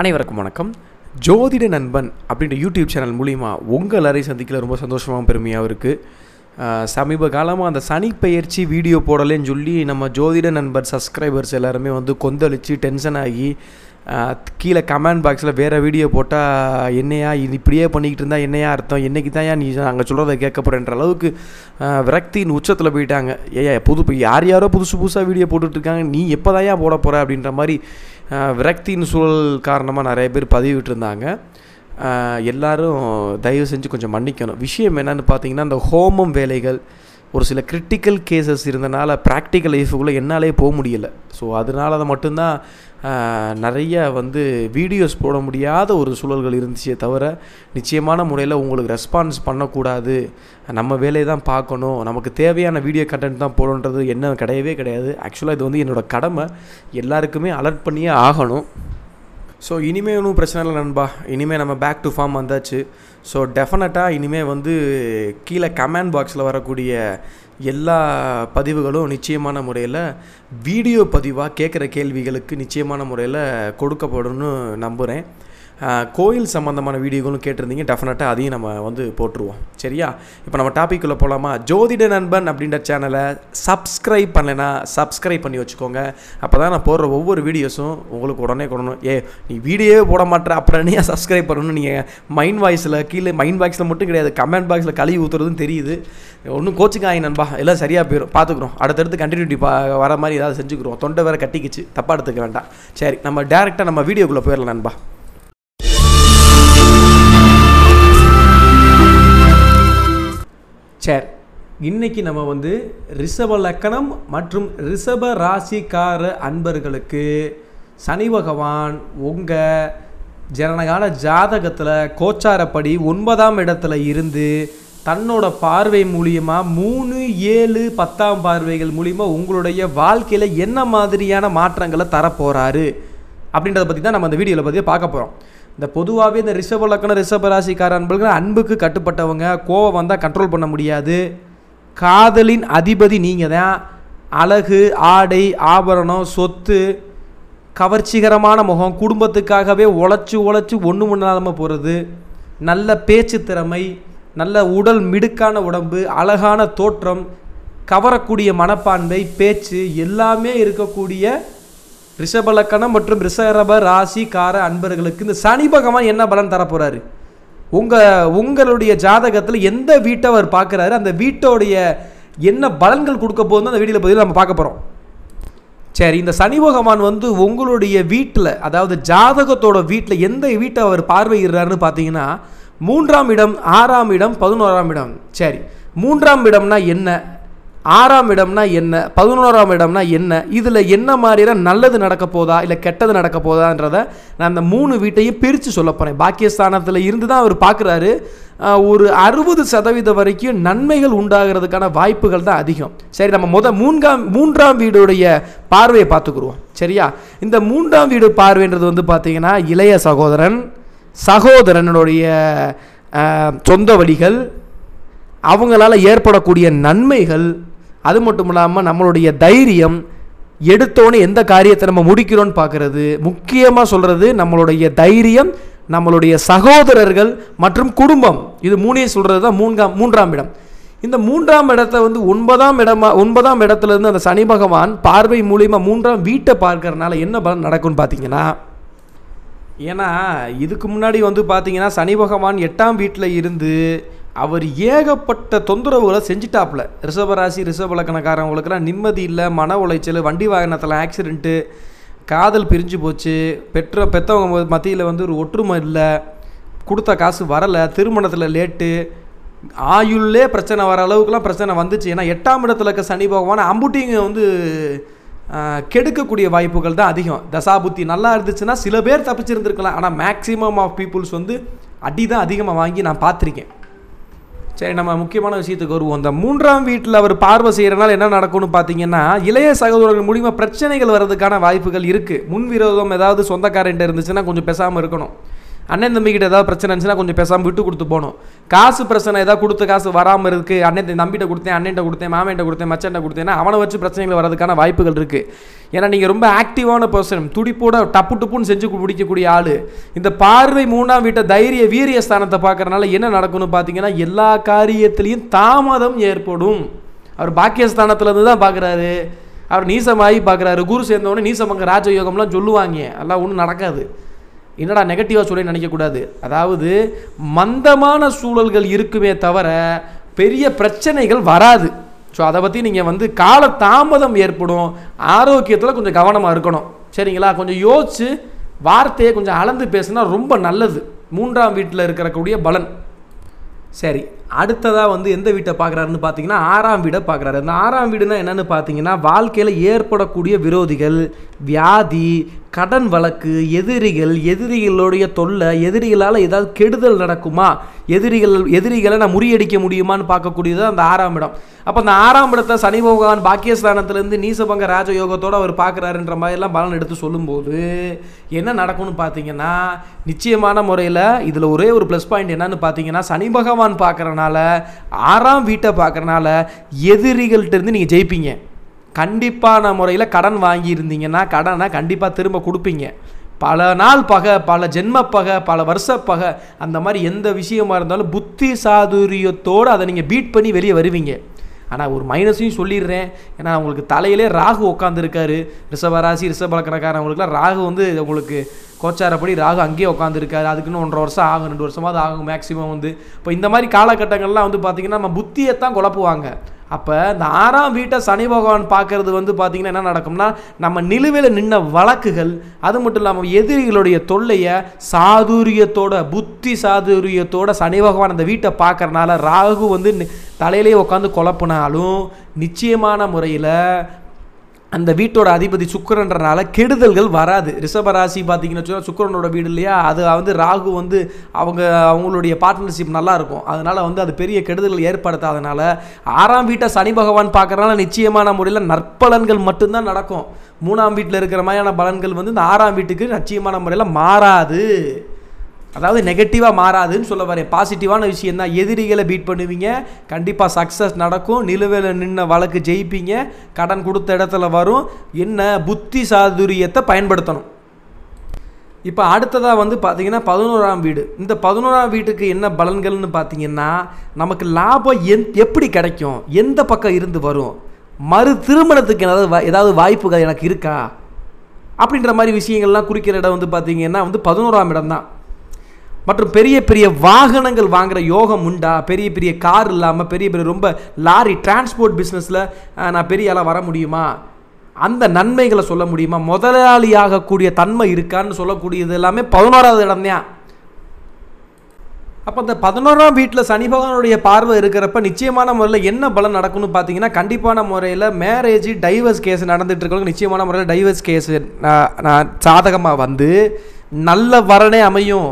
அனைவருக்கும் வணக்கம். ஜோதிட நண்பன் அப்படின்ற யூடியூப் சேனல் மூலிமா உங்கள் எல்லாரையும் சந்திக்கல ரொம்ப சந்தோஷமாகவும் பெருமையாகவும் இருக்குது சமீப காலமாக அந்த சனிப்பெயர்ச்சி வீடியோ போடலேன்னு சொல்லி நம்ம ஜோதிட நண்பர் சப்ஸ்கிரைபர்ஸ் எல்லாருமே வந்து கொந்தளித்து டென்ஷன் ஆகி கீழே கமெண்ட் பாக்ஸில் வேறு வீடியோ போட்டால் என்னையா இது இப்படியே பண்ணிக்கிட்டு இருந்தால் என்னையா அர்த்தம்? என்றைக்கு தான் நீ நாங்கள் சொல்கிறத கேட்க போகிறேன்ற அளவுக்கு விரக்தியின் உச்சத்தில் போயிட்டாங்க. ஏயா புது யார் யாரோ புதுசு புதுசாக வீடியோ போட்டுட்ருக்காங்க நீ எப்போ தான் போட போகிற அப்படின்ற மாதிரி விரக்தியின் சூழல் காரணமாக நிறைய பேர் பதிவிட்டிருந்தாங்க எல்லோரும் எல்லாரும் தயவு செஞ்சு கொஞ்சம் மன்னிக்கணும். விஷயம் என்னென்னு பார்த்தீங்கன்னா இந்த ஹோமம் வேலைகள் ஒரு சில கிரிட்டிக்கல் கேசஸ் இருந்தனால ப்ராக்டிக்கல் லைஃபுக்குள்ளே என்னாலே போக முடியல. ஸோ அதனால தான் மட்டும்தான் நிறைய வந்து வீடியோஸ் போட முடியாத ஒரு சூழல்கள் இருந்துச்சே தவிர நிச்சயமான முறையில் உங்களுக்கு ரெஸ்பான்ஸ் பண்ணக்கூடாது. நம்ம வேலையை தான் பார்க்கணும். நமக்கு தேவையான வீடியோ கண்டென்ட் தான் போடணுன்றது என்ன கிடையவே கிடையாது. ஆக்சுவலாக இது வந்து என்னோட கடமை. எல்லாருக்குமே அலர்ட் பண்ணியே ஆகணும். ஸோ இனிமே ஒன்றும் பிரச்சனை இல்லை நண்பா. இனிமேல் நம்ம பேக் டு ஃபார்ம் வந்தாச்சு. ஸோ டெஃபினட்டாக இனிமேல் வந்து கீழே கமெண்ட் பாக்ஸில் வரக்கூடிய எல்லா பதிவுகளும் நிச்சயமான முறையில் வீடியோ பதிவாக கேட்குற கேள்விகளுக்கு நிச்சயமான முறையில் கொடுக்கப்படும்னு நம்புகிறேன் கோயில் சம்மந்தமான வீடியோகளும் கேட்டிருந்தீங்க. டெஃபினட்டாக அதையும் நம்ம வந்து போட்டுருவோம். சரியா? இப்போ நம்ம டாப்பிக்குள்ளே போகலாமா ஜோதிட நண்பன் அப்படின்ற சேனலை சப்ஸ்கிரைப் பண்ணலைன்னா சப்ஸ்கிரைப் பண்ணி வச்சுக்கோங்க. அப்போ தான் நான் போடுற ஒவ்வொரு வீடியோஸும் உங்களுக்கு உடனே கொடுக்கணும் ஏ நீ வீடியோவே போட மாட்டேற. அப்புறம் நீ சப்ஸ்கிரைப் பண்ணணும் நீங்கள் மைண்ட் வாய்ஸில் கீழே மைண்ட் பாக்ஸில் மட்டும் கிடையாது. கமெண்ட் பாக்ஸில் கழுவி ஊற்றுறதுன்னு தெரியுது. ஒன்றும் கோச்சுக்காய் நண்பா. எல்லாம் சரியாக போயிடும் பார்த்துக்குறோம் அடுத்தடுத்து கண்டினியூட்டி பா வர மாதிரி ஏதாவது செஞ்சுக்கிறோம். தொண்டை வேறு கட்டிக்கிச்சு. தப்பாக எடுத்துக்க வேண்டாம். சரி நம்ம டேரெக்டாக நம்ம வீடியோக்குள்ளே போயிடலாம் நண்பா. சேர் இன்னைக்கு நம்ம வந்து ரிஷப லக்கணம் மற்றும் ரிஷப ராசிக்கார அன்பர்களுக்கு சனி பகவான் உங்கள் ஜனகால ஜாதகத்தில் கோச்சாரப்படி ஒன்பதாம் இடத்துல இருந்து தன்னோட பார்வை மூலியமாக மூணு ஏழு பத்தாம் பார்வைகள் மூலியமாக உங்களுடைய வாழ்க்கையில் என்ன மாதிரியான மாற்றங்களை தரப்போகிறாரு அப்படின்றத பற்றி தான் நம்ம அந்த வீடியோவில் பற்றி பார்க்க போகிறோம் இந்த பொதுவாகவே இந்த ரிஷப லக்கணம் ரிஷப ராசிக்கார அன்புக்கு கட்டுப்பட்டவங்க. கோவம் வந்தால் கண்ட்ரோல் பண்ண முடியாது. காதலின் அதிபதி நீங்கள் தான் அழகு ஆடை ஆபரணம் சொத்து கவர்ச்சிகரமான முகம் குடும்பத்துக்காகவே உழைச்சி உழைச்சி ஒன்று முன்னாமல் போகிறது நல்ல பேச்சு திறமை நல்ல உடல் மிடுக்கான உடம்பு அழகான தோற்றம் கவரக்கூடிய மனப்பான்மை பேச்சு எல்லாமே இருக்கக்கூடிய ரிஷபலக்கணம் மற்றும் ரிஷரப ராசி கார அன்பர்களுக்கு இந்த சனி பகவான் என்ன பலன் தரப்போகிறாரு உங்கள் உங்களுடைய ஜாதகத்தில் எந்த வீட்டை அவர் பார்க்குறாரு? அந்த வீட்டோடைய என்ன பலன்கள் கொடுக்க போகுதுன்னு அந்த வீடியோவில் பதில் நம்ம பார்க்க போகிறோம் சரி இந்த சனி பகவான் வந்து உங்களுடைய வீட்டில் அதாவது ஜாதகத்தோட வீட்டில் எந்த வீட்டை அவர் பார்வையிடுறாருன்னு பார்த்தீங்கன்னா மூன்றாம் இடம் ஆறாம் இடம் பதினோராம் இடம். சரி மூன்றாம் இடம்னா என்ன? ஆறாம் இடம்னா என்ன? பதினோராம் இடம்னா என்ன? இதில் என்ன மாதிரியான நல்லது நடக்க போதா? இல்லை கெட்டது நடக்க போதான்றத நான் அந்த மூணு வீட்டையும் பிரித்து சொல்ல போகிறேன் பாக்கியஸ்தானத்தில் இருந்து தான் அவர் பார்க்குறாரு ஒரு அறுபது சதவீதம் வரைக்கும் நன்மைகள் உண்டாகிறதுக்கான வாய்ப்புகள் தான் அதிகம். சரி நம்ம முத மூன்றாம் மூன்றாம் வீடுடைய பார்வையை பார்த்துக்குருவோம். சரியா? இந்த மூன்றாம் வீடு பார்வைன்றது வந்து பார்த்தீங்கன்னா இளைய சகோதரன் சகோதரனுடைய சொந்த வழிகள் அவங்களால ஏற்படக்கூடிய நன்மைகள் அது மட்டும் இல்லாமல் நம்மளுடைய தைரியம் எடுத்தோன்னே எந்த காரியத்தை நம்ம முடிக்கிறோன்னு பார்க்குறது முக்கியமாக சொல்கிறது நம்மளுடைய தைரியம் நம்மளுடைய சகோதரர்கள் மற்றும் குடும்பம். இது மூணையும் சொல்கிறது தான் மூன்றாம் மூன்றாம் இடம். இந்த மூன்றாம் இடத்தை வந்து ஒன்பதாம் இடமா ஒன்பதாம் இடத்துலேருந்து அந்த சனி பகவான் பார்வை மூலியமாக மூன்றாம் வீட்டை பார்க்கறனால என்ன பலன் நடக்கும்னு பார்த்தீங்கன்னா ஏன்னா இதுக்கு முன்னாடி வந்து பார்த்தீங்கன்னா சனி பகவான் எட்டாம் வீட்டில் இருந்து அவர் ஏகப்பட்ட தொந்தரவுகளை செஞ்சிட்டாப்புல. ரிஷபராசி ரிஷப நிம்மதி இல்லை மன உளைச்சல் வண்டி வாகனத்தில் ஆக்சிடெண்ட்டு காதல் பிரிஞ்சு போச்சு பெற்ற பெற்றவங்க மத்தியில் வந்து ஒரு ஒற்றுமை இல்லை கொடுத்த காசு வரலை திருமணத்தில் லேட்டு ஆயுள்லே பிரச்சனை வர அளவுக்குலாம் பிரச்சனை வந்துச்சு. ஏன்னா எட்டாம் இடத்துல இருக்க சனி பகவான் அம்புட்டிங்க வந்து கெடுக்கக்கூடிய வாய்ப்புகள் தான் அதிகம். தசாபுத்தி நல்லா இருந்துச்சுன்னா சில பேர் தப்பிச்சிருந்துருக்கலாம். ஆனால் மேக்ஸிமம் ஆஃப் பீப்புள்ஸ் வந்து அடி தான் அதிகமாக வாங்கி நான் பார்த்துருக்கேன். சரி நம்ம முக்கியமான விஷயத்துக்கு வருவோம். இந்த மூன்றாம் வீட்டில் அவர் பார்வை செய்கிறனால என்ன நடக்கும்னு பார்த்தீங்கன்னா இளைய சகோதரர்கள் மூலிமா பிரச்சனைகள் வர்றதுக்கான வாய்ப்புகள் இருக்குது முன்விரோதம் ஏதாவது சொந்தக்காரன்ட்ட இருந்துச்சுன்னா கொஞ்சம் பேசாமல் இருக்கணும். அண்ணன் தம்பிக்கிட்ட ஏதாவது பிரச்சனை இருந்துச்சுன்னா கொஞ்சம் பேசாமல் விட்டு கொடுத்து போகணும். காசு பிரச்சனை ஏதாவது கொடுத்த காசு வராமல் இருக்குது அண்ணன் தம்பிகிட்ட கொடுத்தேன் அண்ணன்ட்ட கொடுத்தேன் மாமன்ட்ட கொடுத்தேன் மச்சன்ட்ட கொடுத்தேன்னா அவனை வச்சு பிரச்சனைகள் வரதுக்கான வாய்ப்புகள் இருக்குது ஏன்னா நீங்கள் ரொம்ப ஆக்டிவான பர்சன் துடிப்போட டப்பு டப்புன்னு செஞ்சு பிடிக்கக்கூடிய ஆள். இந்த பார்வை மூணாம் வீட்டை தைரிய வீரிய ஸ்தானத்தை பார்க்குறனால என்ன நடக்கும்னு பார்த்தீங்கன்னா எல்லா காரியத்திலையும் தாமதம் ஏற்படும். அவர் பாக்கியஸ்தானத்துலேருந்து தான் பார்க்குறாரு. அவர் நீசமாகி பார்க்குறாரு. குரு சேர்ந்தவொடனே நீசமங்க ராஜயோகம்லாம் சொல்லுவாங்க. எல்லாம் ஒன்றும் நடக்காது. என்னடா நெகட்டிவாக சொல்லி நினைக்கக்கூடாது. அதாவது மந்தமான சூழல்கள் இருக்குமே தவிர பெரிய பிரச்சனைகள் வராது. ஸோ அதை பற்றி நீங்கள் வந்து கால தாமதம் ஏற்படும். ஆரோக்கியத்தில் கொஞ்சம் கவனமாக இருக்கணும். சரிங்களா? கொஞ்சம் யோசிச்சு வார்த்தையை கொஞ்சம் அளந்து பேசினா ரொம்ப நல்லது. மூன்றாம் வீட்டில் இருக்கிறக்கூடிய பலன். சரி. அடுத்ததாக வந்து எந்த வீட்டை பார்க்குறாருன்னு பார்த்தீங்கன்னா ஆறாம் வீடை பார்க்குறாரு. அந்த ஆறாம் வீடுனா என்னென்னு பார்த்தீங்கன்னா வாழ்க்கையில் ஏற்படக்கூடிய விரோதிகள் வியாதி கடன் வழக்கு எதிரிகள் எதிரிகளுடைய தொல்லை எதிரிகளால் ஏதாவது கெடுதல் நடக்குமா? எதிரிகள் எதிரிகளை நான் முறியடிக்க முடியுமான்னு பார்க்கக்கூடியது அந்த ஆறாம் இடம். அப்போ அந்த ஆறாம் இடத்தை சனி பகவான் பாக்கியஸ்தானத்துலேருந்து நீசபங்க ராஜயோகத்தோடு அவர் பார்க்குறாருன்ற மாதிரிலாம் பலன் எடுத்து சொல்லும்போது என்ன நடக்கும்னு பார்த்தீங்கன்னா நிச்சயமான முறையில் இதில் ஒரே ஒரு ப்ளஸ் பாயிண்ட் என்னன்னு பார்த்தீங்கன்னா சனி பகவான் பார்க்குறனால ஆறாம் வீட்டை பார்க்குறனால எதிரிகள்கிட்டருந்து நீங்கள் ஜெயிப்பீங்க. கண்டிப்பான முறையில் கடன் வாங்கியிருந்தீங்கன்னா கடனை கண்டிப்பாக திரும்ப கொடுப்பீங்க. பல நாள் பகை பல ஜென்ம பகை பல வருஷ பகை அந்த மாதிரி எந்த விஷயமா இருந்தாலும் புத்தி சாதுரியத்தோடு அதை நீங்கள் பீட் பண்ணி வெளியே வருவீங்க. ஆனால் ஒரு மைனஸையும் சொல்லிடுறேன். ஏன்னா அவங்களுக்கு தலையிலே ராகு உட்காந்துருக்காரு ரிஷபராசி ரிஷபலக்கணக்காரவங்களுக்குலாம் ராகு வந்து உங்களுக்கு கோச்சாரப்படி ராகு அங்கேயே உட்காந்துருக்காரு அதுக்குன்னு ஒன்றரை வருஷம் ஆகும் ரெண்டு வருஷமாவது ஆகும் மேக்ஸிமம் வந்து. இப்போ இந்த மாதிரி காலகட்டங்கள்லாம் வந்து பார்த்திங்கன்னா நம்ம புத்தியை தான் குழப்புவாங்க. அப்போ இந்த ஆறாம் வீட்டை சனி பகவான் பார்க்கறது வந்து பார்த்திங்கன்னா என்ன நடக்கும்னா நம்ம நிலுவையில் நின்ன வழக்குகள் அது மட்டும் இல்லாமல் எதிரிகளுடைய தொல்லையை சாதுரியத்தோட புத்தி சாதுரியத்தோட சனி பகவான் அந்த வீட்டை பார்க்கறனால ராகு வந்து நி- தலையிலே உட்காந்து குழப்பினாலும் நிச்சயமான முறையில் அந்த வீட்டோட அதிபதி சுக்கரன்றனால கெடுதல்கள் வராது. ரிஷபராசி பார்த்தீங்கன்னு வச்சுக்கோங்க சுக்கிரனோட வீடு இல்லையா? அது வந்து ராகு வந்து அவங்க அவங்களுடைய பார்ட்னர்ஷிப் நல்லாயிருக்கும் அதனால் வந்து அது பெரிய கெடுதல்கள் ஏற்படுத்தாதனால ஆறாம் வீட்டை சனி பகவான் பார்க்கறனால நிச்சயமான முறையில் நற்பலன்கள் மட்டும்தான் நடக்கும். மூணாம் வீட்டில் இருக்கிற மாதிரியான பலன்கள் வந்து இந்த ஆறாம் வீட்டுக்கு நிச்சயமான முறையில் மாறாது. அதாவது நெகட்டிவாக மாறாதுன்னு சொல்ல வரேன். பாசிட்டிவான விஷயம் தான் எதிரிகளை பீட் பண்ணுவீங்க. கண்டிப்பாக சக்ஸஸ் நடக்கும். நிலுவையில் நின்ன வழக்கு ஜெயிப்பீங்க. கடன் கொடுத்த இடத்துல வரும். என்ன? புத்தி சாதுரியத்தை பயன்படுத்தணும். இப்போ அடுத்ததாக வந்து பார்த்தீங்கன்னா பதினோராம் வீடு. இந்த பதினோராம் வீட்டுக்கு என்ன பலன்கள்னு பார்த்தீங்கன்னா நமக்கு லாபம் எந் எப்படி கிடைக்கும்? எந்த பக்கம் இருந்து வரும்? மறு திருமணத்துக்கு ஏதாவது ஏதாவது வாய்ப்புகள் எனக்கு இருக்கா? அப்படின்ற மாதிரி விஷயங்கள்லாம் குறிக்கிற இடம் வந்து பார்த்தீங்கன்னா வந்து பதினோராம் இடம் தான் மற்றும் பெரிய பெரிய வாகனங்கள் வாங்குற யோகம் உண்டா? பெரிய பெரிய கார் இல்லாமல் பெரிய பெரிய ரொம்ப லாரி டிரான்ஸ்போர்ட் பிஸ்னஸில் நான் பெரிய ஆளாக வர முடியுமா? அந்த நன்மைகளை சொல்ல முடியுமா? முதலாளியாகக்கூடிய தன்மை இருக்கான்னு சொல்லக்கூடியது எல்லாமே பதினோராவது இடம் தான் அப்போ அந்த பதினோராம் வீட்டில் சனி பகவானுடைய பார்வை இருக்கிறப்ப நிச்சயமான முறையில் என்ன பலன் நடக்கும்னு பார்த்தீங்கன்னா கண்டிப்பான முறையில் மேரேஜ் டைவர்ஸ் கேஸ் நடந்துட்டு இருக்கவங்க நிச்சயமான முறையில் டைவர்ஸ் கேஸ் நான் சாதகமாக வந்து நல்ல வரனே அமையும்.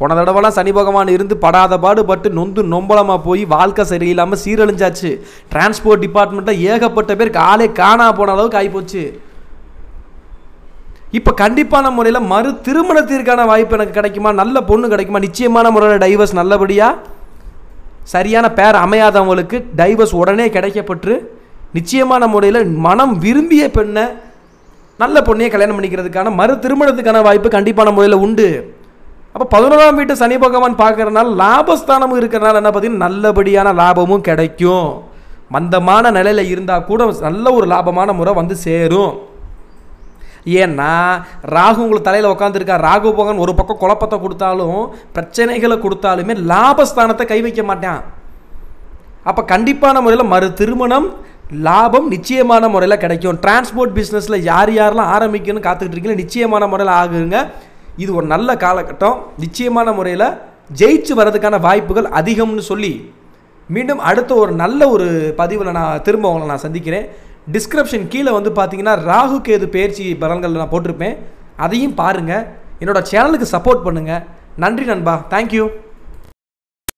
போன தடவைலாம் சனி பகவான் இருந்து படாத பாடு பட்டு நொந்து நொம்பலமாக போய் வாழ்க்கை சரியில்லாமல் சீரழிஞ்சாச்சு. டிரான்ஸ்போர்ட் டிபார்ட்மெண்ட்டில் ஏகப்பட்ட பேர் காலே காணா போன அளவுக்கு ஆகிப்போச்சு இப்போ கண்டிப்பான முறையில் மறு திருமணத்திற்கான வாய்ப்பு எனக்கு கிடைக்குமா? நல்ல பொண்ணு கிடைக்குமா? நிச்சயமான முறையில் டைவர்ஸ் நல்லபடியாக சரியான பேர் அமையாதவங்களுக்கு டைவர்ஸ் உடனே கிடைக்கப்பட்டு நிச்சயமான முறையில் மனம் விரும்பிய பெண்ணை நல்ல பொண்ணையை கல்யாணம் பண்ணிக்கிறதுக்கான மறு திருமணத்துக்கான வாய்ப்பு கண்டிப்பான முறையில் உண்டு. அப்போ பதினோராம் வீட்டு சனி பகவான் பார்க்கறதுனால லாபஸ்தானமும் இருக்கிறனால என்ன பார்த்தீங்கன்னா நல்லபடியான லாபமும் கிடைக்கும். மந்தமான நிலையில் இருந்தால் கூட நல்ல ஒரு லாபமான முறை வந்து சேரும். ஏன்னா ராகு உங்களுக்கு தலையில் உட்காந்துருக்கா ராகு பகவான் ஒரு பக்கம் குழப்பத்தை கொடுத்தாலும் பிரச்சனைகளை கொடுத்தாலுமே லாபஸ்தானத்தை கை வைக்க மாட்டான். அப்போ கண்டிப்பான முறையில் மறு திருமணம் லாபம் நிச்சயமான முறையில் கிடைக்கும். டிரான்ஸ்போர்ட் பிஸ்னஸில் யார் யாரெல்லாம் ஆரம்பிக்கணும்னு காத்துக்கிட்டு இருக்கீங்களோ நிச்சயமான முறையில் ஆகுங்க. இது ஒரு நல்ல காலகட்டம். நிச்சயமான முறையில் ஜெயிச்சு வர்றதுக்கான வாய்ப்புகள் அதிகம்னு சொல்லி மீண்டும் அடுத்த ஒரு நல்ல ஒரு பதிவில் நான் திரும்ப உங்களை நான் சந்திக்கிறேன். டிஸ்கிரிப்ஷன் கீழே வந்து பார்த்தீங்கன்னா ராகு கேது பயிற்சி பலன்கள் நான் போட்டிருப்பேன். அதையும் பாருங்கள் என்னோடய சேனலுக்கு சப்போர்ட் பண்ணுங்கள் நன்றி நண்பா. தேங்க்யூ